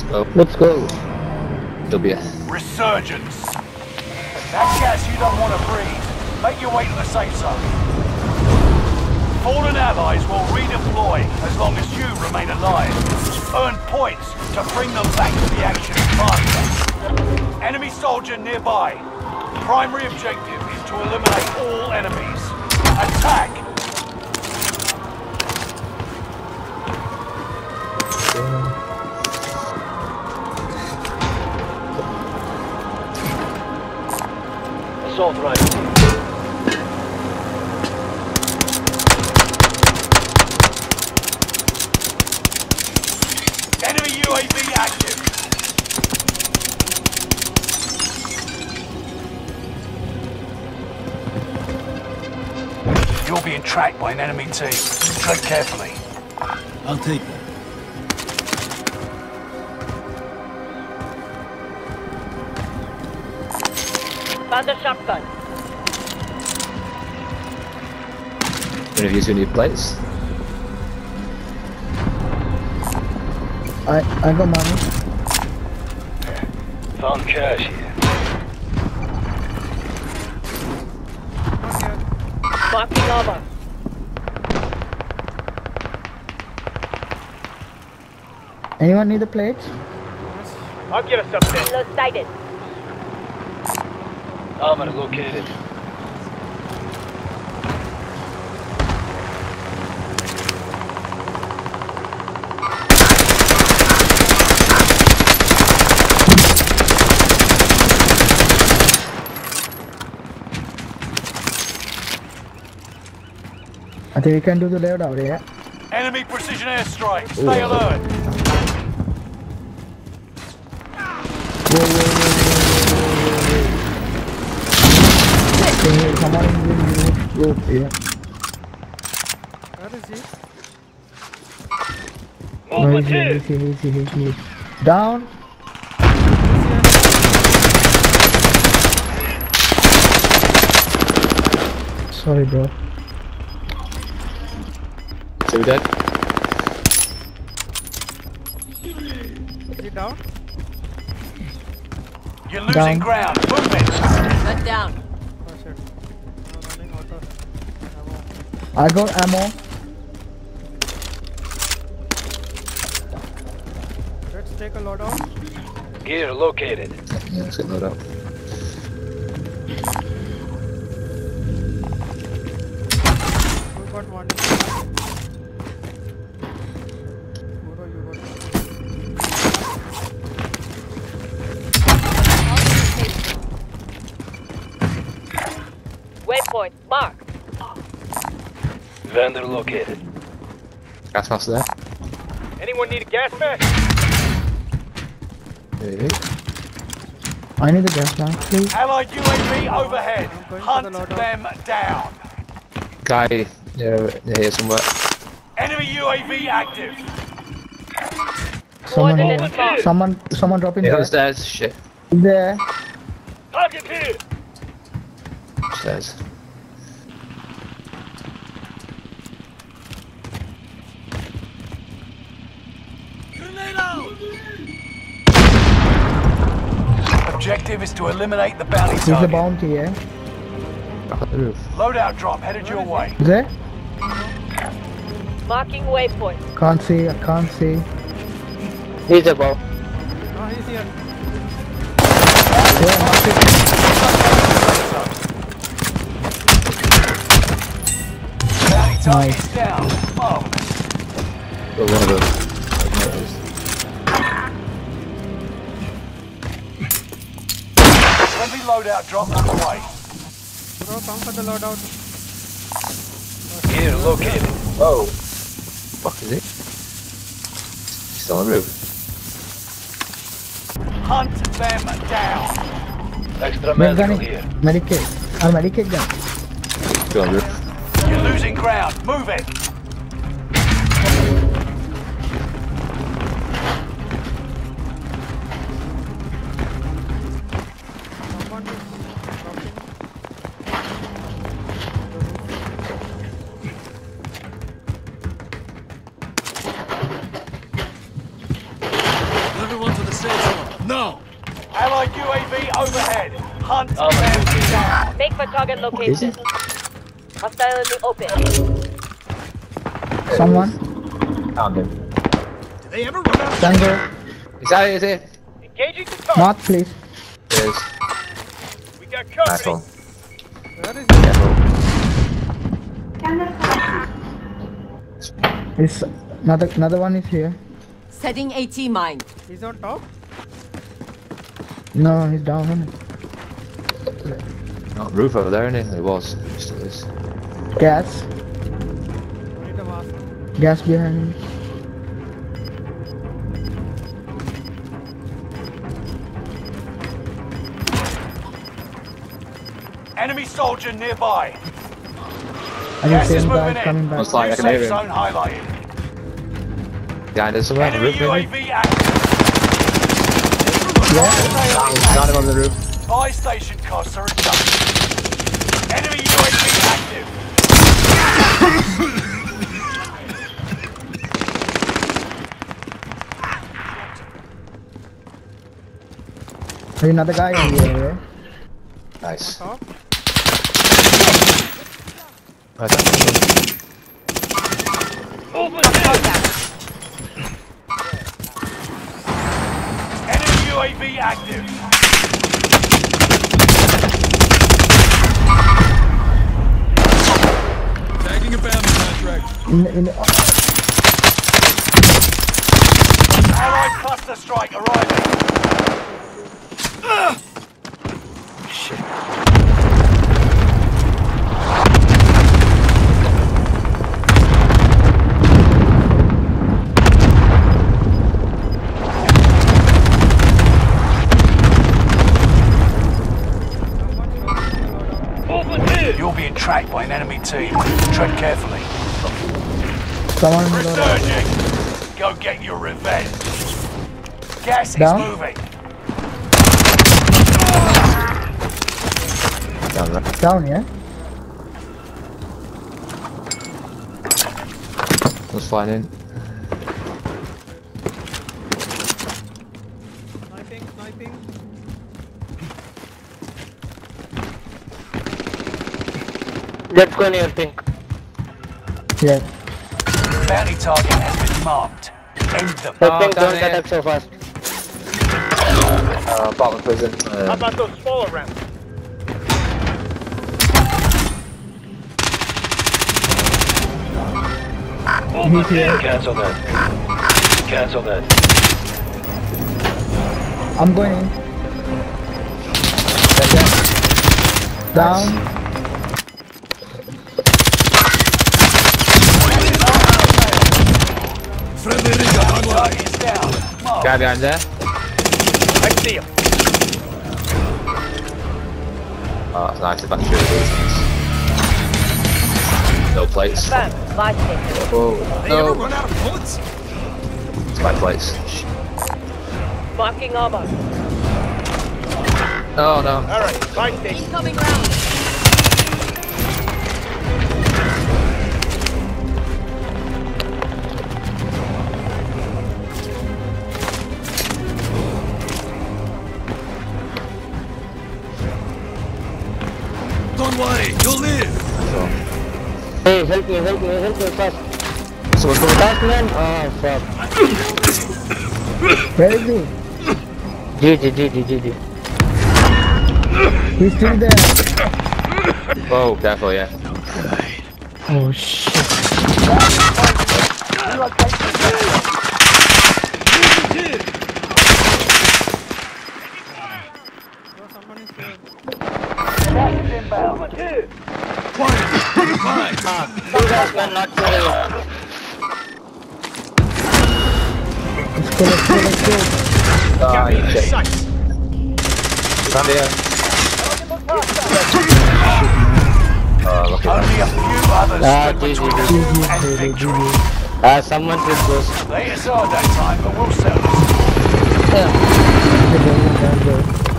Let's go. Let's go. WS. Resurgence. That gas you don't want to breathe. Make your way to the safe zone. Fallen allies will redeploy as long as you remain alive. Earn points to bring them back to the action faster. Enemy soldier nearby. Primary objective is to eliminate all enemies. Attack! Assault rifle. Enemy UAV active. You're being tracked by an enemy team. Tread carefully. I'll take that. Found a shotgun. One of you who need plates? I I got money. Found cash here. Marking armor. Anyone need the plates? I'll get us up there. Reload sighted. Armor located. I think we can do the layout out here. Enemy precision airstrike. Stay alert. Hey, Someone in the rope here. Where is he? No, he's here, here. he's here, he's here, he's here. Down. Sorry, bro. So we dead? Is he down? You're losing Down. ground. Movement. Gun down. I got ammo. Let's take a loadout. Gear located. Yeah, let's get load up. You got one. Guru, you got one. Waypoint marked. Vendor located. Gas mask there. Anyone need a gas mask? Hey, I need a gas mask, please. Allied UAV overhead. I'm going for Hunt the them down. Guy near, near here somewhere. Enemy UAV active. Someone, Coordinates someone, someone drop in Yeah, there. upstairs. Shit. There. Target here. Upstairs. Objective is to eliminate the bounty There's a target. bounty, yeah. Back on the roof. Loadout drop headed your way. Is there? Marking waypoint. Can't see, I can't see. He's above. No, he's here. Yeah, mark. Bounty target's Nice. down. Oh, Got one of them. friendly loadout drop on the way. Bro, come for the loadout. Gear located. Whoa. Fuck is it? He's still on the roof. Hunt them down. Extra Med medical gun here. Medicate. Ah, medicate gun. Still on the roof. You're losing ground. Move it. Allied UAV overhead. Hunt Oh, my them down. Make for target location. Hostile in the open. Someone. Found him. Do they ever run out of Tango. He's out, he's here. Engaging the target. North, please. There is. We got Nice company. one. Where is he? Careful. It's another another one is here. Setting AT mine. He's on top. No, he's down. isn't Oh, roof over there, isn't it? It was. Still is. Gas. Need a mask. Gas behind me. Enemy soldier nearby. I can Gas see is him moving guys coming in. back. Looks like I can hear safe him. zone highlighted. Behind us somewhere Enemy roof. UAV active. Found him on the roof. Buy station costs are adjusted. Enemy UAV active. There's another guy in the area. Nice. Top. I UAV active. tagging a bounty contract? In, in the, Allied cluster strike arriving. You're being tracked by an enemy team. Tread carefully. someone in the door. Resurging. Go get your revenge. Gas is Down? moving. Down there. Down, yeah? Let's flying in. Let's go near pink. Yeah. Bounty target has been marked. End them. The Oh, pink down don't here. attack so fast. Uh, bottom of prison. How Uh, about those smaller rounds? He's here. Cancel that. Cancel that. I'm going in. Down. Guy behind there. I see him. Oh, that's nice. If I shoot these. No plates. Bam. Oh, no. run out of bullets? It's my plates. Marking armor. Oh, no. All right, buy station. Incoming round. Hey, help me, help me, help me fast. someone's coming back. Fast man. Oh fuck. Where is he? GG, GG, GG. He's still there. Whoa, careful, yeah. Oh shit. Oh, someone is here. Gas is inbound. Quiet! Fine! Two guys man, not two guys. Let's go, let's go, let's go. Ah, you. Sight. Found here. Oh, lucky. Only a few others Ah, GG, GG. victory. Ah, someone go. Late as hard that time, but we'll settle this. Let's go, let's go.